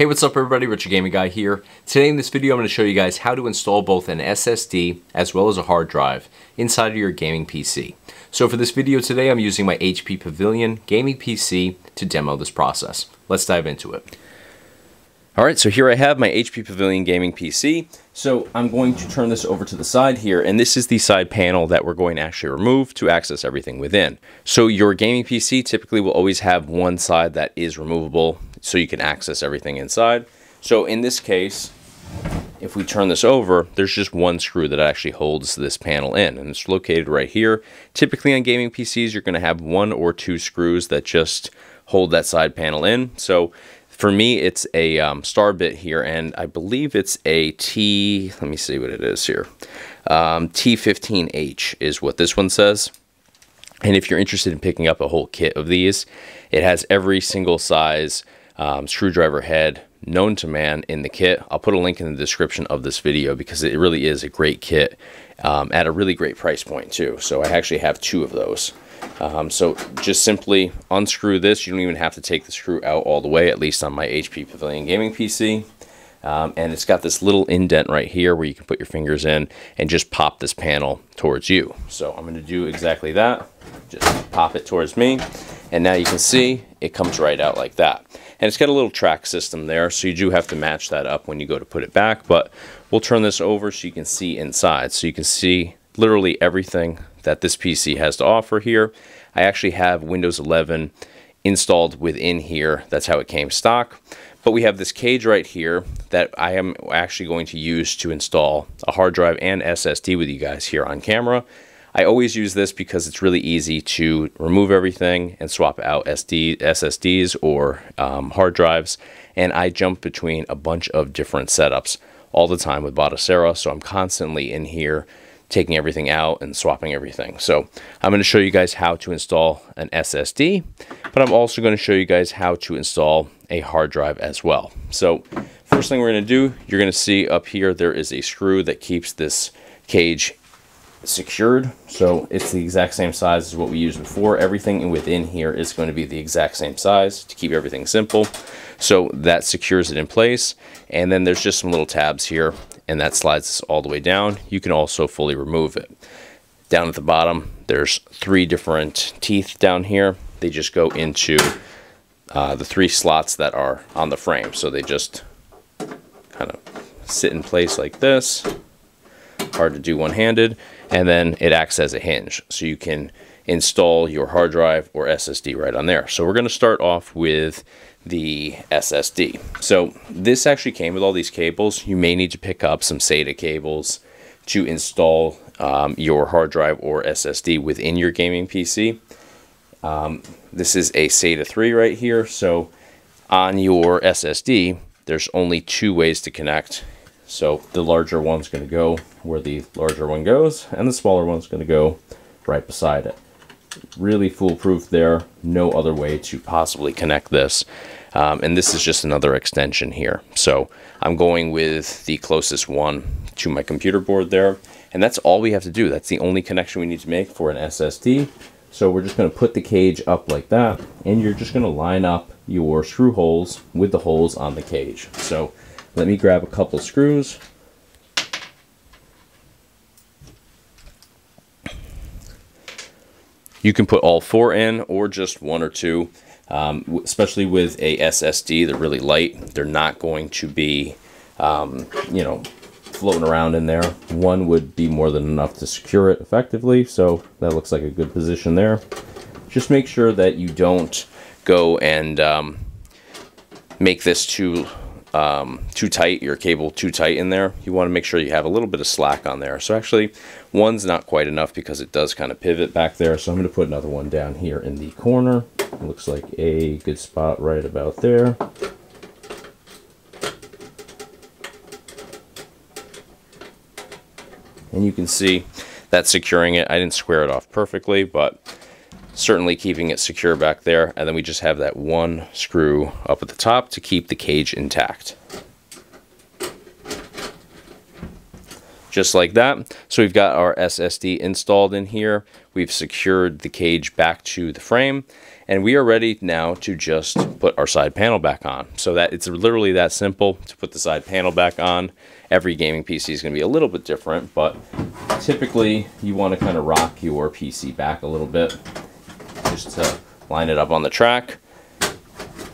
Hey, what's up everybody? Retro Gaming Guy here. Today in this video I'm going to show you guys how to install both an SSD as well as a hard drive inside of your gaming PC. So for this video today I'm using my HP Pavilion gaming PC to demo this process. Let's dive into it. Alright, so here I have my HP Pavilion gaming PC. So I'm going to turn this over to the side here, and this is the side panel that we're going to actually remove to access everything within. So your gaming PC typically will always have one side that is removable so you can access everything inside. So in this case, if we turn this over, there's just one screw that actually holds this panel in, and it's located right here. Typically on gaming PCs, you're going to have one or two screws that just hold that side panel in. So for me, it's a um, star bit here, and I believe it's a T, let me see what it is here. Um, T15H is what this one says. And if you're interested in picking up a whole kit of these, it has every single size um, screwdriver head known to man in the kit. I'll put a link in the description of this video because it really is a great kit um, at a really great price point too. So I actually have two of those. Um, so just simply unscrew this. You don't even have to take the screw out all the way, at least on my HP Pavilion Gaming PC. Um, and it's got this little indent right here where you can put your fingers in and just pop this panel towards you. So I'm going to do exactly that. Just pop it towards me. And now you can see it comes right out like that. And it's got a little track system there, so you do have to match that up when you go to put it back. But we'll turn this over so you can see inside. So you can see literally everything that this PC has to offer here. I actually have Windows 11 installed within here. That's how it came stock. But we have this cage right here that I am actually going to use to install a hard drive and SSD with you guys here on camera. I always use this because it's really easy to remove everything and swap out SD, SSDs or um, hard drives. And I jump between a bunch of different setups all the time with Batocera. So I'm constantly in here taking everything out and swapping everything. So I'm going to show you guys how to install an SSD, but I'm also going to show you guys how to install a hard drive as well. So first thing we're going to do, you're going to see up here there is a screw that keeps this cage secured. So it's the exact same size as what we used before. Everything within here is going to be the exact same size to keep everything simple. So that secures it in place. And then there's just some little tabs here and that slides all the way down. You can also fully remove it. Down at the bottom, there's three different teeth down here. They just go into uh, the three slots that are on the frame. So they just kind of sit in place like this. Hard to do one-handed and then it acts as a hinge. So you can install your hard drive or SSD right on there. So we're going to start off with the SSD. So this actually came with all these cables. You may need to pick up some SATA cables to install um, your hard drive or SSD within your gaming PC. Um, this is a SATA 3 right here. So on your SSD, there's only two ways to connect so the larger one's going to go where the larger one goes, and the smaller one's going to go right beside it. Really foolproof there. No other way to possibly connect this. Um, and this is just another extension here. So I'm going with the closest one to my computer board there. And that's all we have to do. That's the only connection we need to make for an SSD. So we're just going to put the cage up like that. And you're just going to line up your screw holes with the holes on the cage. So let me grab a couple screws. You can put all four in or just one or two, um, especially with a SSD. They're really light. They're not going to be, um, you know, floating around in there. One would be more than enough to secure it effectively, so that looks like a good position there. Just make sure that you don't go and um, make this too um, too tight, your cable too tight in there, you want to make sure you have a little bit of slack on there. So actually, one's not quite enough because it does kind of pivot back there. So I'm going to put another one down here in the corner. It looks like a good spot right about there. And you can see that's securing it. I didn't square it off perfectly, but certainly keeping it secure back there. And then we just have that one screw up at the top to keep the cage intact. just like that. So we've got our SSD installed in here. We've secured the cage back to the frame and we are ready now to just put our side panel back on. So that it's literally that simple to put the side panel back on. Every gaming PC is going to be a little bit different, but typically you want to kind of rock your PC back a little bit just to line it up on the track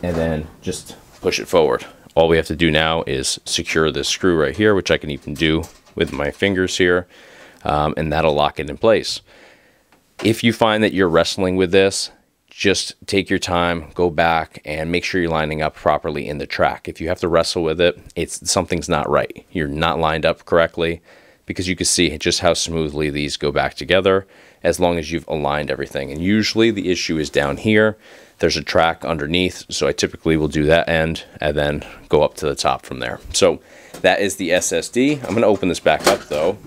and then just push it forward. All we have to do now is secure this screw right here, which I can even do with my fingers here, um, and that'll lock it in place. If you find that you're wrestling with this, just take your time, go back and make sure you're lining up properly in the track. If you have to wrestle with it, it's something's not right. You're not lined up correctly because you can see just how smoothly these go back together as long as you've aligned everything. And usually the issue is down here. There's a track underneath, so I typically will do that end and then go up to the top from there. So that is the SSD. I'm going to open this back up though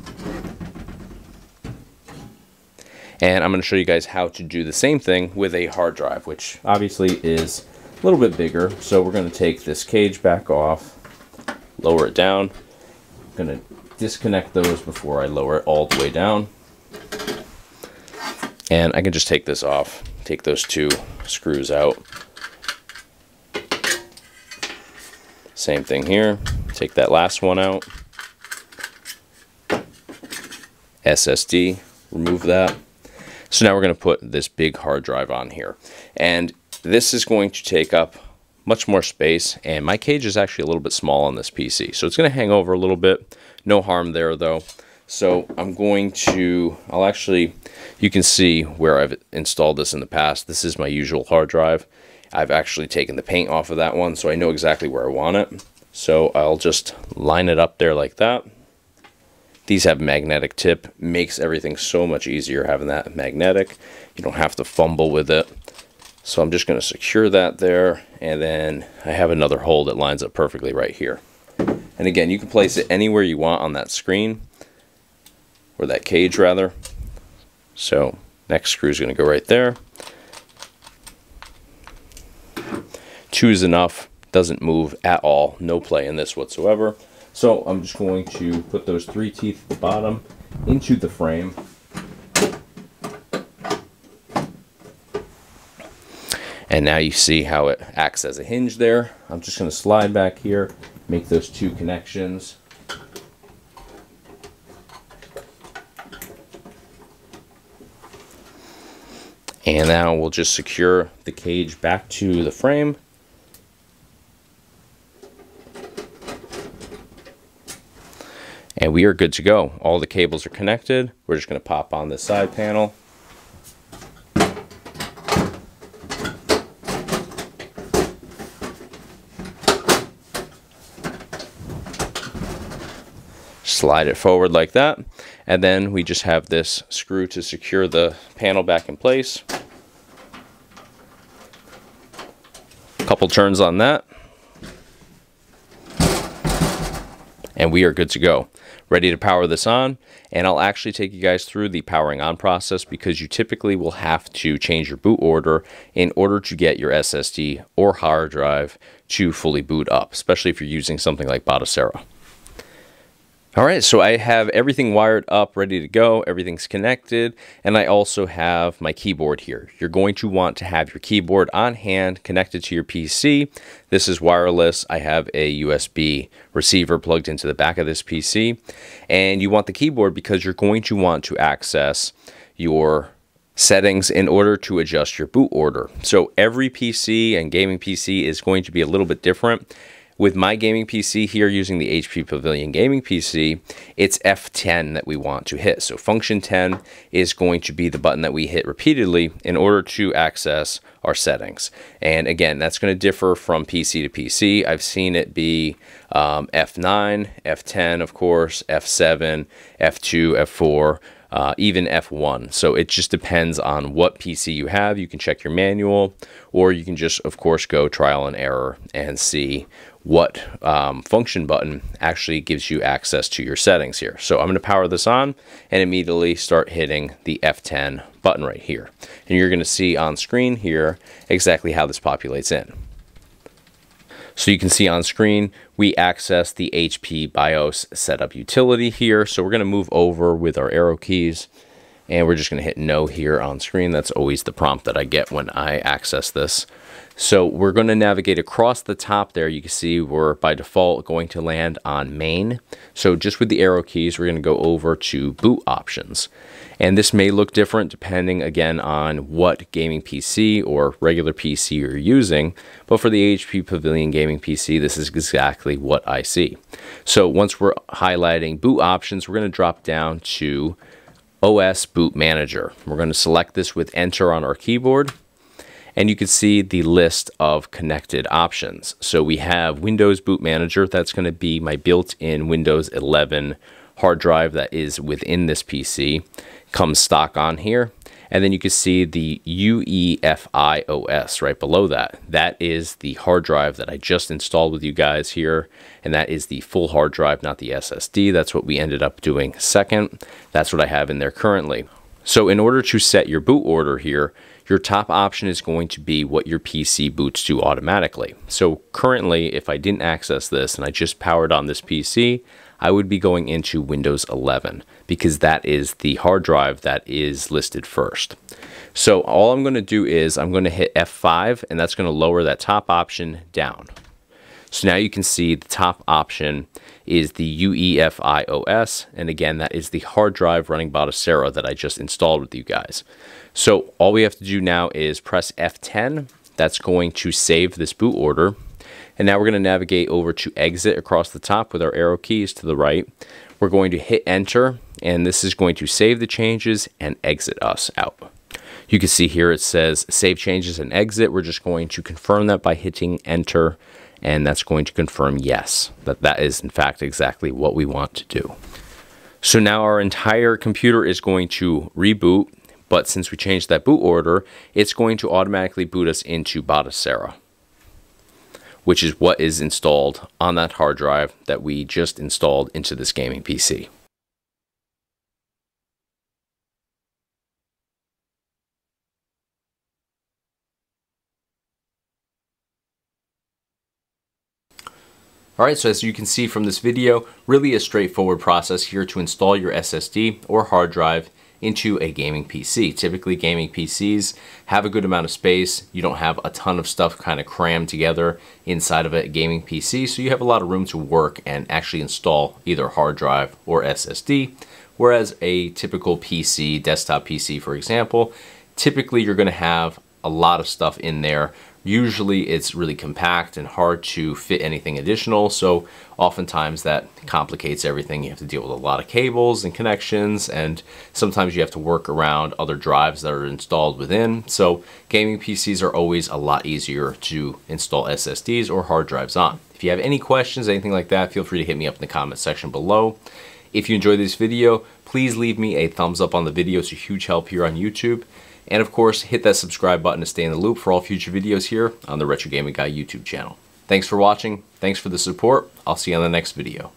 And I'm going to show you guys how to do the same thing with a hard drive, which obviously is a little bit bigger. So we're going to take this cage back off, lower it down. I'm to disconnect those before I lower it all the way down. And I can just take this off, take those two screws out. Same thing here. Take that last one out. SSD, remove that. So now we're going to put this big hard drive on here. And this is going to take up much more space and my cage is actually a little bit small on this PC. So it's going to hang over a little bit. No harm there though. So I'm going to, I'll actually, you can see where I've installed this in the past. This is my usual hard drive. I've actually taken the paint off of that one so I know exactly where I want it. So I'll just line it up there like that. These have magnetic tip, makes everything so much easier having that magnetic. You don't have to fumble with it. So I'm just going to secure that there, and then I have another hole that lines up perfectly right here. And again, you can place it anywhere you want on that screen, or that cage rather. So next screw is going to go right there. Two is enough, doesn't move at all, no play in this whatsoever. So I'm just going to put those three teeth at the bottom into the frame. And now you see how it acts as a hinge there. I'm just going to slide back here, make those two connections. And now we'll just secure the cage back to the frame. and we are good to go. All the cables are connected. We're just going to pop on this side panel. Slide it forward like that. And then we just have this screw to secure the panel back in place. Couple turns on that. And we are good to go ready to power this on and I'll actually take you guys through the powering on process because you typically will have to change your boot order in order to get your SSD or hard drive to fully boot up, especially if you're using something like Batocera. All right, so I have everything wired up, ready to go. Everything's connected. And I also have my keyboard here. You're going to want to have your keyboard on hand connected to your PC. This is wireless. I have a USB receiver plugged into the back of this PC. And you want the keyboard because you're going to want to access your settings in order to adjust your boot order. So every PC and gaming PC is going to be a little bit different. With my gaming PC here using the HP Pavilion gaming PC, it's F10 that we want to hit. So function 10 is going to be the button that we hit repeatedly in order to access our settings. And again, that's going to differ from PC to PC. I've seen it be um, F9, F10, of course, F7, F2, F4, uh, even F1. So it just depends on what PC you have. You can check your manual, or you can just, of course, go trial and error and see what um, function button actually gives you access to your settings here. So I'm going to power this on and immediately start hitting the F10 button right here. And you're going to see on screen here exactly how this populates in. So you can see on screen, we access the HP BIOS setup utility here. So we're to move over with our arrow keys and we're just to hit no here on screen. That's always the prompt that I get when I access this. So we're going to navigate across the top there. You can see we're by default going to land on main. So just with the arrow keys, we're going to go over to boot options. And this may look different depending again on what gaming PC or regular PC you're using. But for the HP Pavilion gaming PC, this is exactly what I see. So once we're highlighting boot options, we're going to drop down to OS Boot Manager. We're going to select this with enter on our keyboard and you can see the list of connected options. So we have Windows Boot Manager. That's going to be my built-in Windows 11 hard drive that is within this PC. Comes stock on here. And then you can see the UEFI OS right below that. That is the hard drive that I just installed with you guys here. And that is the full hard drive, not the SSD. That's what we ended up doing second. That's what I have in there currently. So in order to set your boot order here, your top option is going to be what your PC boots to automatically. So currently, if I didn't access this and I just powered on this PC, I would be going into Windows 11 because that is the hard drive that is listed first. So all I'm going to do is I'm going to hit F5 and that's going to lower that top option down. So now you can see the top option is the UEFI OS. And again, that is the hard drive running Batocera that I just installed with you guys. So all we have to do now is press F10. That's going to save this boot order. And now we're going to navigate over to exit across the top with our arrow keys to the right. We're going to hit enter and this is going to save the changes and exit us out. You can see here it says save changes and exit. We're just going to confirm that by hitting enter and that's going to confirm yes, that that is in fact exactly what we want to do. So now our entire computer is going to reboot, but since we changed that boot order, it's going to automatically boot us into Batocera, which is what is installed on that hard drive that we just installed into this gaming PC. Alright, so as you can see from this video, really a straightforward process here to install your SSD or hard drive into a gaming PC. Typically gaming PCs have a good amount of space. You don't have a ton of stuff kind of crammed together inside of a gaming PC, so you have a lot of room to work and actually install either hard drive or SSD. Whereas a typical PC, desktop PC for example, typically you're going to have a lot of stuff in there Usually it's really compact and hard to fit anything additional, so oftentimes that complicates everything. You have to deal with a lot of cables and connections, and sometimes you have to work around other drives that are installed within. So gaming PCs are always a lot easier to install SSDs or hard drives on. If you have any questions, anything like that, feel free to hit me up in the comment section below. If you enjoyed this video, please leave me a thumbs up on the video. It's a huge help here on YouTube. And of course, hit that subscribe button to stay in the loop for all future videos here on the Retro Gaming Guy YouTube channel. Thanks for watching. Thanks for the support. I'll see you on the next video.